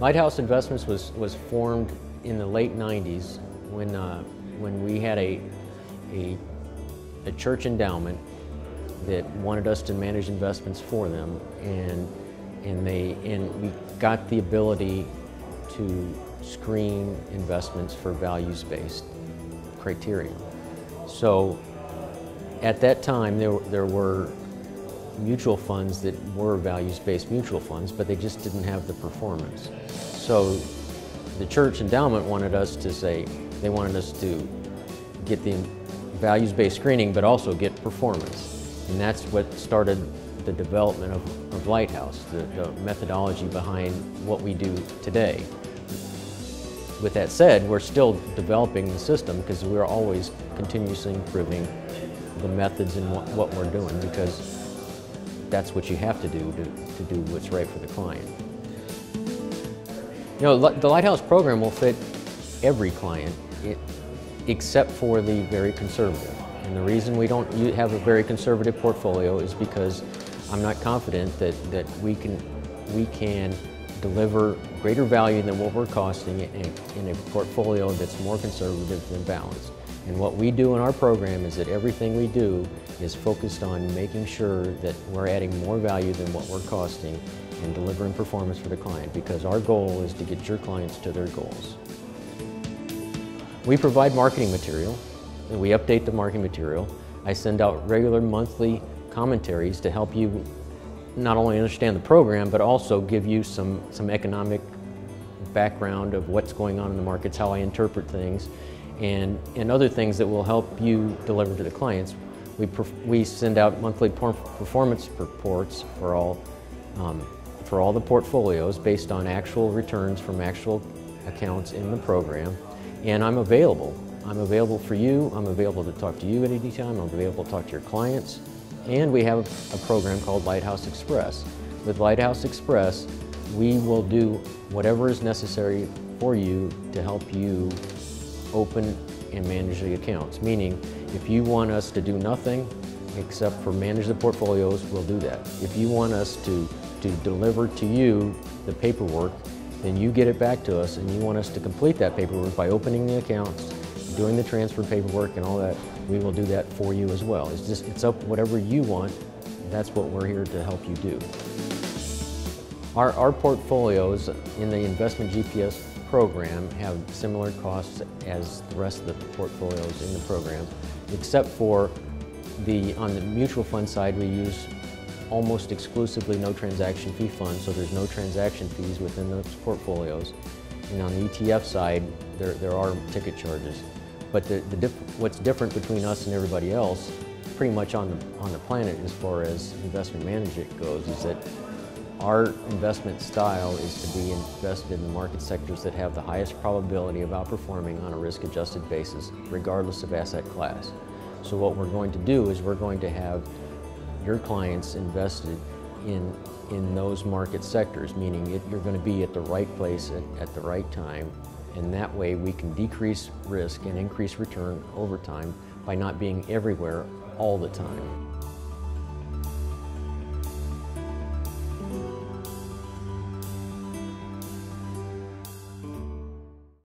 Lighthouse Investments was, was formed in the late 90s when, uh, when we had a, a, a church endowment that wanted us to manage investments for them and, and, they, and we got the ability to screen investments for values-based criteria. So at that time there, there were mutual funds that were values-based mutual funds, but they just didn't have the performance. So the church endowment wanted us to say, they wanted us to get the values-based screening, but also get performance. And that's what started the development of, of Lighthouse, the, the methodology behind what we do today. With that said, we're still developing the system because we're always continuously improving the methods and what, what we're doing because that's what you have to do to, to do what's right for the client. You know, the Lighthouse program will fit every client it, except for the very conservative. And the reason we don't have a very conservative portfolio is because I'm not confident that, that we, can, we can deliver greater value than what we're costing in, in a portfolio that's more conservative than balanced. And what we do in our program is that everything we do is focused on making sure that we're adding more value than what we're costing and delivering performance for the client because our goal is to get your clients to their goals. We provide marketing material and we update the marketing material. I send out regular monthly commentaries to help you not only understand the program but also give you some, some economic background of what's going on in the markets, how I interpret things, and, and other things that will help you deliver to the clients. We, we send out monthly performance reports for all, um, for all the portfolios based on actual returns from actual accounts in the program. And I'm available. I'm available for you. I'm available to talk to you at any time. I'm available to talk to your clients. And we have a, a program called Lighthouse Express. With Lighthouse Express, we will do whatever is necessary for you to help you open and manage the accounts. Meaning, if you want us to do nothing except for manage the portfolios, we'll do that. If you want us to, to deliver to you the paperwork, then you get it back to us and you want us to complete that paperwork by opening the accounts, doing the transfer paperwork and all that, we will do that for you as well. It's just, it's up whatever you want, that's what we're here to help you do. Our, our portfolios in the Investment GPS program have similar costs as the rest of the portfolios in the program, except for the, on the mutual fund side, we use almost exclusively no transaction fee funds, so there's no transaction fees within those portfolios. And on the ETF side, there, there are ticket charges. But the, the what's different between us and everybody else, pretty much on the, on the planet as far as investment management goes, is that our investment style is to be invested in the market sectors that have the highest probability of outperforming on a risk-adjusted basis, regardless of asset class. So what we're going to do is we're going to have your clients invested in, in those market sectors, meaning it, you're going to be at the right place at, at the right time, and that way we can decrease risk and increase return over time by not being everywhere all the time.